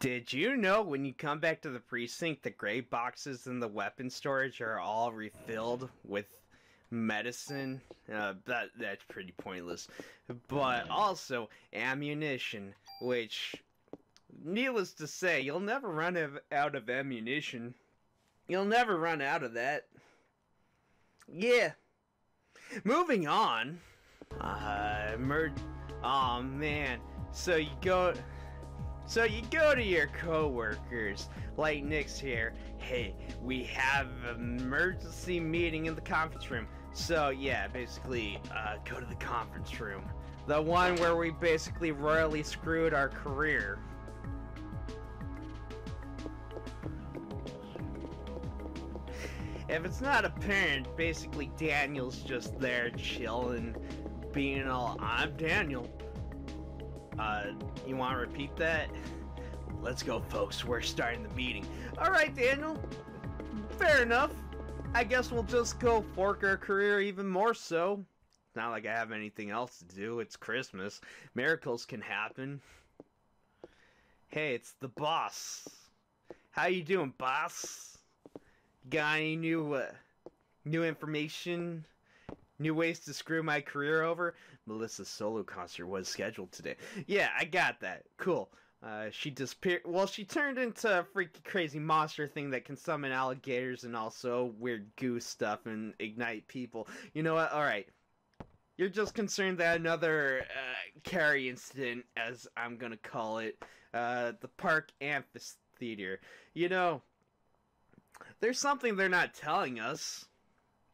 Did you know when you come back to the precinct, the gray boxes in the weapon storage are all refilled with medicine? Uh, that that's pretty pointless. But also ammunition, which, needless to say, you'll never run out of ammunition. You'll never run out of that. Yeah. Moving on. Uh, mer- oh man. So you go. So you go to your coworkers, like Nick's here. Hey, we have an emergency meeting in the conference room. So yeah, basically, uh, go to the conference room, the one where we basically royally screwed our career. If it's not apparent, basically Daniel's just there chilling, being all, I'm Daniel. Uh, you want to repeat that? Let's go, folks. We're starting the meeting. All right, Daniel. Fair enough. I guess we'll just go fork our career even more so. It's not like I have anything else to do. It's Christmas. Miracles can happen. Hey, it's the boss. How you doing, boss? Got any new, uh, new information? New ways to screw my career over? Melissa's solo concert was scheduled today. Yeah, I got that. Cool. Uh, she disappeared. Well, she turned into a freaky, crazy monster thing that can summon alligators and also weird goose stuff and ignite people. You know what? All right. You're just concerned that another uh, Carnegie incident, as I'm gonna call it, uh, the park amphitheater. You know, there's something they're not telling us.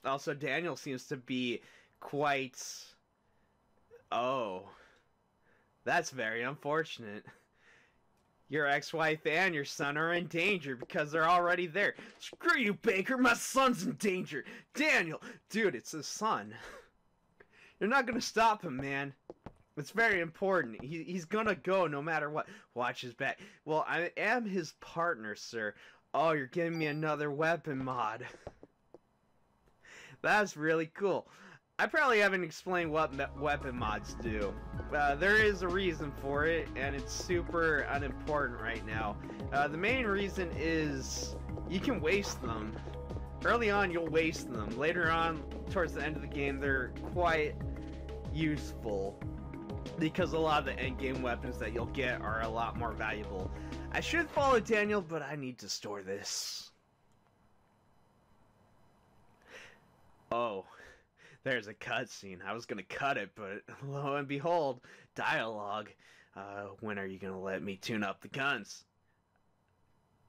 Also, Daniel seems to be quite. Oh. That's very unfortunate. Your ex wife and your son are in danger because they're already there. Screw you, Baker! My son's in danger! Daniel! Dude, it's his son. You're not gonna stop him, man. It's very important. He, he's gonna go no matter what. Watch his back. Well, I am his partner, sir. Oh, you're giving me another weapon mod. That's really cool. I probably haven't explained what weapon mods do. Uh, there is a reason for it, and it's super unimportant right now. Uh, the main reason is you can waste them. Early on, you'll waste them. Later on, towards the end of the game, they're quite useful because a lot of the end game weapons that you'll get are a lot more valuable. I should follow Daniel, but I need to store this. Oh, there's a cutscene. I was gonna cut it, but lo and behold, dialogue. Uh, when are you gonna let me tune up the guns?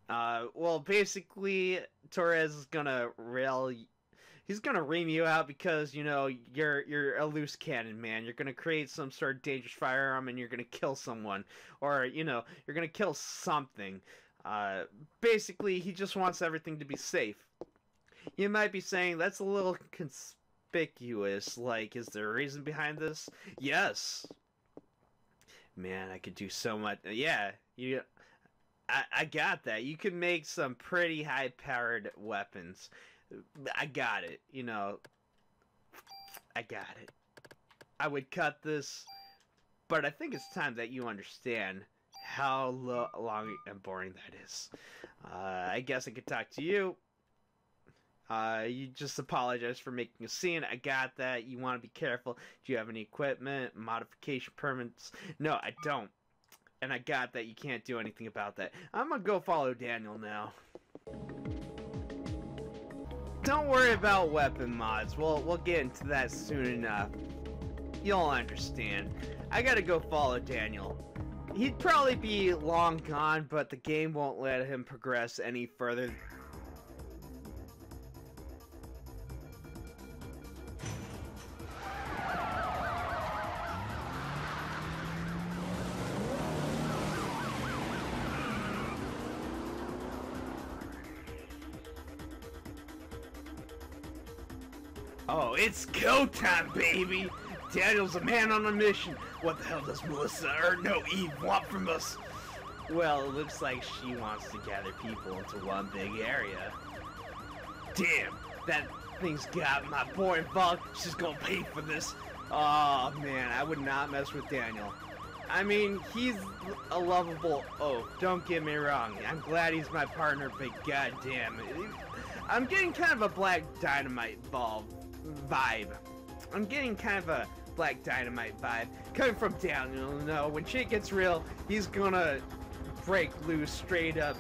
Uh, well, basically, Torres is gonna rail. He's gonna ream you out because you know you're you're a loose cannon, man. You're gonna create some sort of dangerous firearm and you're gonna kill someone, or you know you're gonna kill something. Uh, basically, he just wants everything to be safe. You might be saying that's a little. Like, is there a reason behind this? Yes. Man, I could do so much. Yeah, you. I, I got that. You can make some pretty high powered weapons. I got it. You know, I got it. I would cut this, but I think it's time that you understand how lo- long and boring that is. Uh, I guess I could talk to you. Uh, you just apologize for making a scene. I got that. You want to be careful. Do you have any equipment, modification permits? No, I don't. And I got that. You can't do anything about that. I'm gonna go follow Daniel now. Don't worry about weapon mods. We'll we'll get into that soon enough. You'll understand. I gotta go follow Daniel. He'd probably be long gone, but the game won't let him progress any further. Oh, it's go time, baby! Daniel's a man on a mission. What the hell does Melissa or no Eve want from us? Well, it looks like she wants to gather people into one big area. Damn, that thing's got my boy involved. She's gonna pay for this. Oh man, I would not mess with Daniel. I mean, he's a lovable. Oh, don't get me wrong. I'm glad he's my partner, but goddamn, I'm getting kind of a Black Dynamite ball vibe. I'm getting kind of a Black Dynamite vibe coming from Daniel. No, when shit gets real, he's gonna break loose straight up.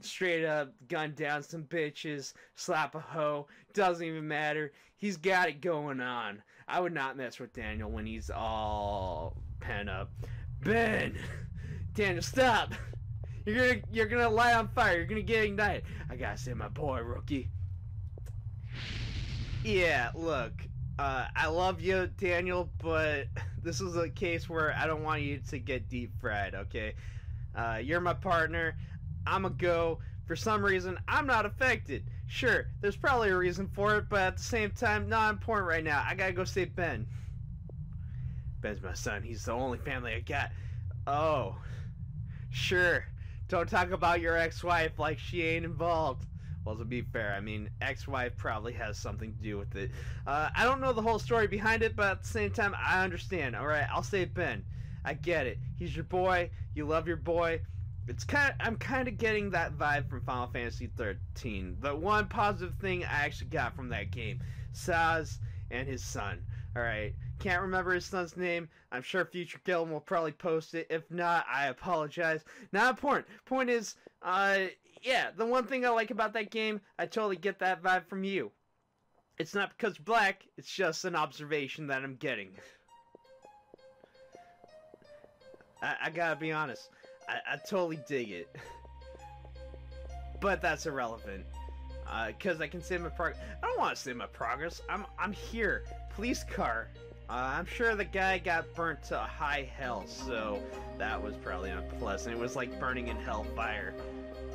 Straight up, gun down some bitches, slap a hoe, doesn't even matter. He's got it going on. I would not mess with Daniel when he's all pen up. Ben! Daniel, stop! You're gonna you're gonna light on fire. You're gonna get ignited. I gotta save my boy, rookie. Yeah, look, uh, I love you, Daniel, but this is a case where I don't want you to get deep fried. Okay, uh, you're my partner. I'm a go. For some reason, I'm not affected. Sure, there's probably a reason for it, but at the same time, not important right now. I gotta go save Ben. Ben's my son. He's the only family I got. Oh, sure. Don't talk about your ex-wife like she ain't involved. Well, to be fair, I mean, ex-wife probably has something to do with it. Uh, I don't know the whole story behind it, but at the same time, I understand. All right, I'll say Ben. I get it. He's your boy. You love your boy. It's kind. Of, I'm kind of getting that vibe from Final Fantasy 13. The one positive thing I actually got from that game, Sazh and his son. All right, can't remember his son's name. I'm sure Future Gildem will probably post it. If not, I apologize. Not important. Point is, uh, yeah, the one thing I like about that game, I totally get that vibe from you. It's not because black, it's just an observation that I'm getting. I, I gotta be honest, I, I totally dig it. but that's irrelevant. Uh Because uh, I can say my progress. I don't want to say my progress. I'm I'm here. Police car. Uh, I'm sure the guy got burnt to high hell, so that was probably unpleasant. It was like burning in hellfire.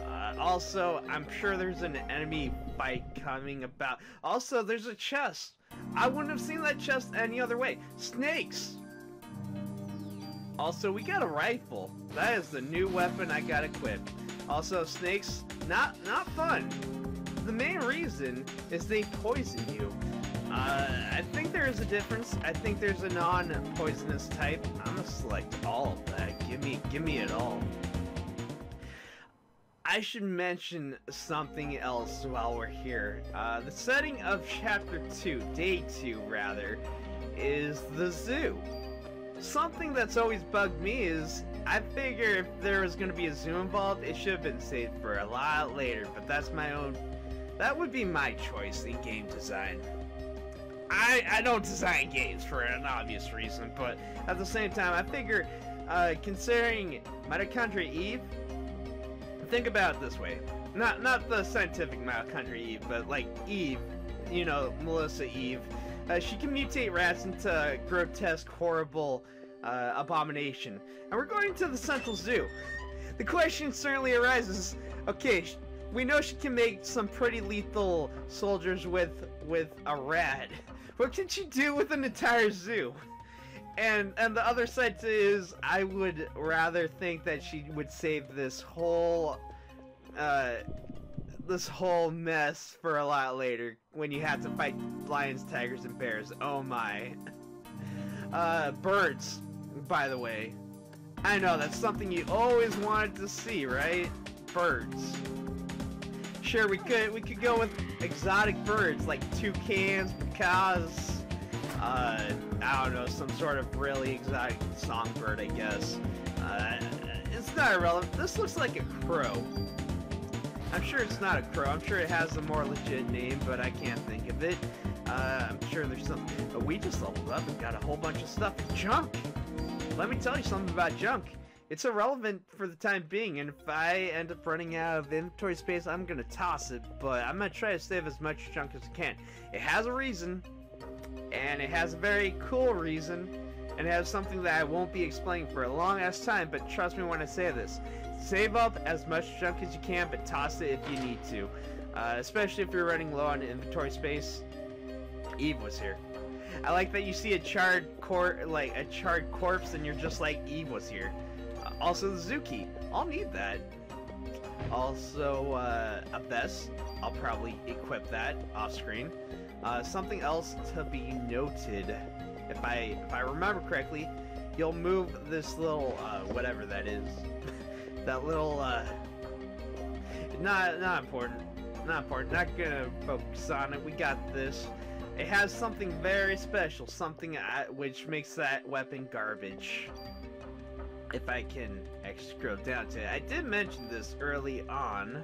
Uh, also, I'm sure there's an enemy fight coming about. Also, there's a chest. I wouldn't have seen that chest any other way. Snakes! Also, we got a rifle. That is the new weapon I got equipped. Also, snakes, not not fun. The main reason is they poison you. Uh, I think there is a difference. I think there's a non-poisonous type. I'm gonna select all of that. Give me, give me it all. I should mention something else while we're here. Uh, the setting of Chapter 2, Day 2 rather, is the zoo. Something that's always bugged me is, I figure if there was going to be a zoo involved, it should have been saved for a lot later, but that's my own... That would be my choice in game design. I, I don't design games for an obvious reason, but at the same time, I figure, uh, considering Mitochondria Eve, think about it this way. Not not the scientific Mitochondria Eve, but like Eve, you know, Melissa Eve. Uh, she can mutate rats into grotesque, horrible uh, abomination. And we're going to the Central Zoo. The question certainly arises, okay, we know she can make some pretty lethal soldiers with with a rat. What can she do with an entire zoo? And and the other side is I would rather think that she would save this whole uh this whole mess for a lot later when you have to fight lions, tigers, and bears. Oh my. Uh birds, by the way. I know that's something you always wanted to see, right? Birds. Sure, we could we could go with exotic birds like toucans, macaws, uh, I don't know, some sort of really exotic songbird, I guess. Uh, it's not irrelevant. This looks like a crow. I'm sure it's not a crow. I'm sure it has a more legit name, but I can't think of it. Uh, I'm sure there's some. But we just leveled up and got a whole bunch of stuff. Junk! Let me tell you something about junk it's irrelevant for the time being, and if I end up running out of inventory space, I'm gonna toss it, but I'm gonna try to save as much junk as I can. It has a reason, and it has a very cool reason, and it has something that I won't be explaining for a long ass time, but trust me when I say this. Save up as much junk as you can, but toss it if you need to. Uh, especially if you're running low on inventory space. Eve was here. I like that you see a charred cor like a charred corpse and you're just like Eve was here. Also, the Zuki. I'll need that. Also, uh, a vest. I'll probably equip that off screen. Uh, something else to be noted, if I if I remember correctly, you'll move this little, uh, whatever that is. that little, uh, not, not important. Not important. Not gonna focus on it. We got this. It has something very special. Something I, which makes that weapon garbage. If I can actually scroll down to it. I did mention this early on.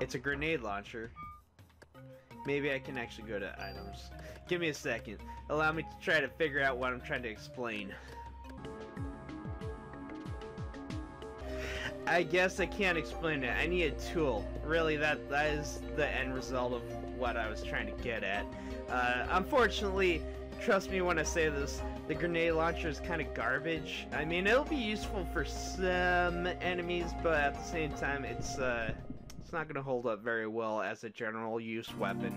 It's a grenade launcher. Maybe I can actually go to items. Give me a second. Allow me to try to figure out what I'm trying to explain. I guess I can't explain it. I need a tool. Really, that that is the end result of what I was trying to get at. Uh, unfortunately, trust me when I say this, the grenade launcher is kind of garbage. I mean, it'll be useful for some enemies, but at the same time, it's uh, it's not going to hold up very well as a general use weapon.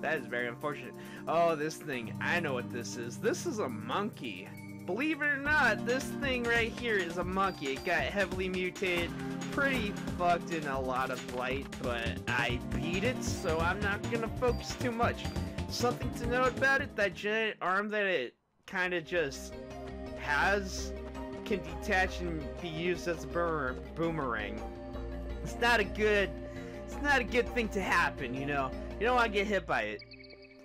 That is very unfortunate. Oh, this thing. I know what this is. This is a monkey. Believe it or not, this thing right here is a monkey. It got heavily mutated, pretty fucked in a lot of light, but I beat it, so I'm not gonna focus too much. Something to note about it, that giant arm that it kind of just has can detach and be used as a boomerang. It's not a good, it's not a good thing to happen, you know? You don't want to get hit by it.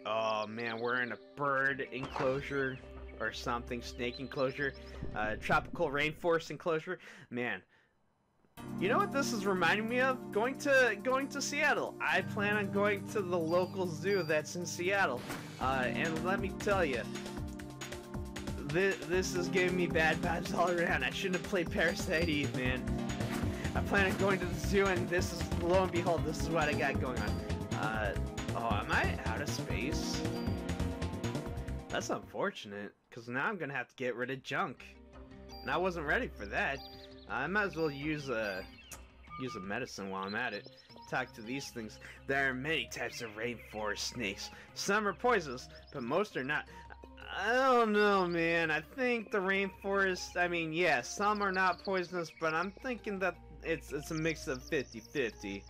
Oh man, we're in a bird enclosure or something, snake enclosure, uh, tropical rainforest enclosure. Man, you know what this is reminding me of? Going to going to Seattle. I plan on going to the local zoo that's in Seattle, uh, and let me tell you, this this is giving me bad vibes all around. I shouldn't have played Parasite Eve, man. I plan on going to the zoo, and this is lo and behold, this is what I got going on. Uh, oh, am I out of space? That's unfortunate, because now I'm to have to get rid of junk. And I wasn't ready for that. I might as well use a, use a medicine while I'm at it. Talk to these things. There are many types of rainforest snakes. Some are poisonous, but most are not. I don't know, man. I think the rainforest, I mean, yeah, some are not poisonous, but I'm thinking that it's, it's a mix of 50-50.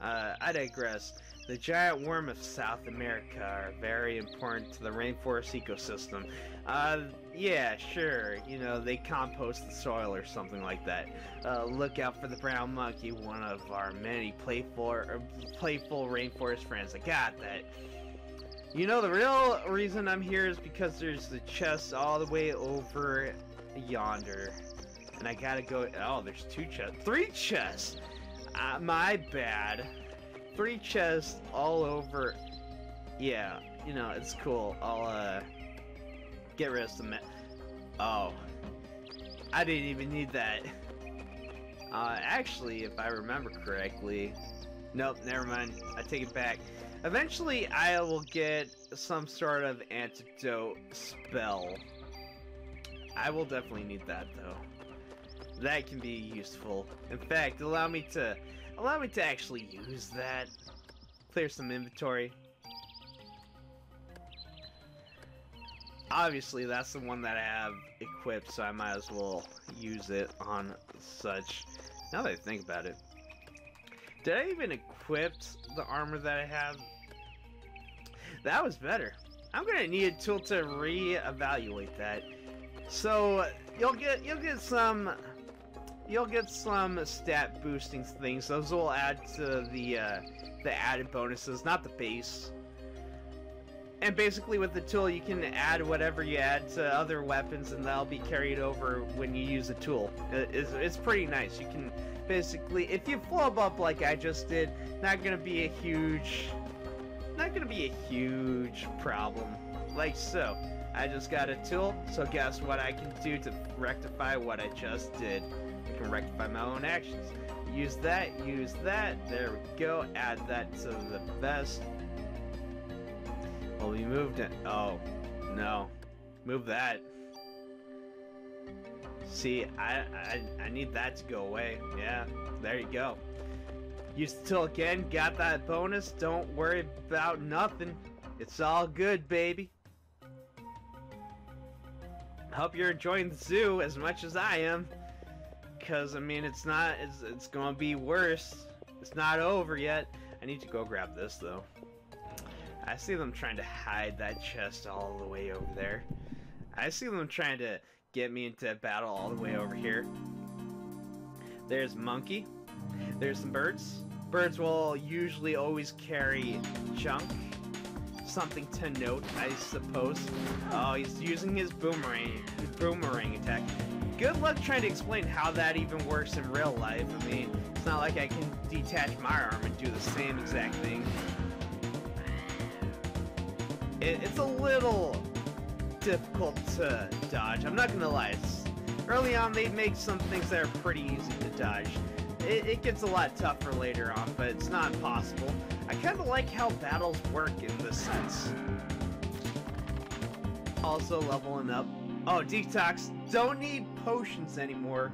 Uh, I digress. The giant worm of South America are very important to the rainforest ecosystem. Uh, yeah, sure, you know, they compost the soil or something like that. Uh, look out for the brown monkey, one of our many playful, uh, playful rainforest friends. I got that. You know, the real reason I'm here is because there's the chest all the way over yonder. And I gotta go, oh, there's two chests, three chests! Uh, my bad three chests all over. Yeah, you know, it's cool. I'll, uh, get rid of some... Oh. I didn't even need that. Uh, actually, if I remember correctly... Nope, never mind. I take it back. Eventually, I will get some sort of antidote spell. I will definitely need that, though. That can be useful. In fact, allow me to Allow me to actually use that. Clear some inventory. Obviously, that's the one that I have equipped, so I might as well use it on such. Now that I think about it. Did I even equip the armor that I have? That was better. I'm gonna need a tool to re-evaluate that. So you'll get you'll get some you'll get some stat boosting things. Those will add to the uh, the added bonuses, not the base. And basically with the tool you can add whatever you add to other weapons and that'll be carried over when you use the tool. It's, it's pretty nice. You can basically, if you flub up like I just did, not gonna be a huge, not gonna be a huge problem. Like so. I just got a tool, so guess what I can do to rectify what I just did can rectify my own actions. Use that, use that, there we go, add that to the vest. Well, we moved it. Oh, no. Move that. See, I, I, I need that to go away. Yeah, there you go. Use the tool again, got that bonus. Don't worry about nothing. It's all good, baby. Hope you're enjoying the zoo as much as I am because I mean it's not it's it's gonna be worse. It's not over yet. I need to go grab this though. I see them trying to hide that chest all the way over there. I see them trying to get me into battle all the way over here. There's Monkey. There's some birds. Birds will usually always carry junk. Something to note, I suppose. Oh, he's using his boomerang, boomerang attack. Good luck trying to explain how that even works in real life. I mean, it's not like I can detach my arm and do the same exact thing. It, it's a little difficult to dodge. I'm not gonna lie. It's, early on, they make some things that are pretty easy to dodge. It, it gets a lot tougher later on, but it's not impossible. I kind of like how battles work in this sense. Also leveling up. Oh, detox. Don't need potions anymore.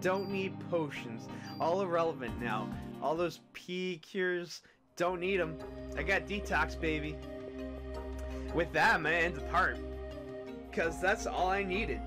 Don't need potions. All irrelevant now. All those P cures, don't need them. I got detox, baby. With that, I'm gonna end the part. Because that's all I needed.